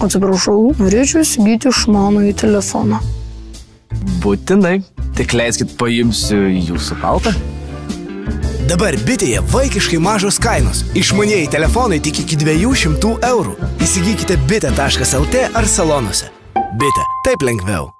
Atsiprašau, norėčiau įsigyti išmanųjį telefoną. Būtinai. Tik leiskit paimsiu jūsų paltą. Dabar bitėje vaikiškai mažos kainos. Išmanieji telefonai tik iki 200 eurų. Įsigykite bitė.lt ar salonuose. Bitė. Taip lengviau.